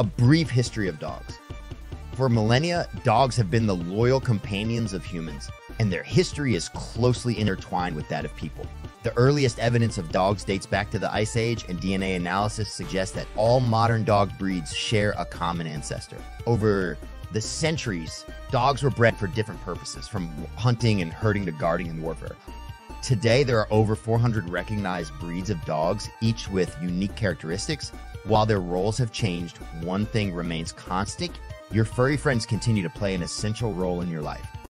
A brief history of dogs. For millennia, dogs have been the loyal companions of humans, and their history is closely intertwined with that of people. The earliest evidence of dogs dates back to the Ice Age, and DNA analysis suggests that all modern dog breeds share a common ancestor. Over the centuries, dogs were bred for different purposes, from hunting and herding to guarding and warfare. Today, there are over 400 recognized breeds of dogs, each with unique characteristics. While their roles have changed, one thing remains constant your furry friends continue to play an essential role in your life.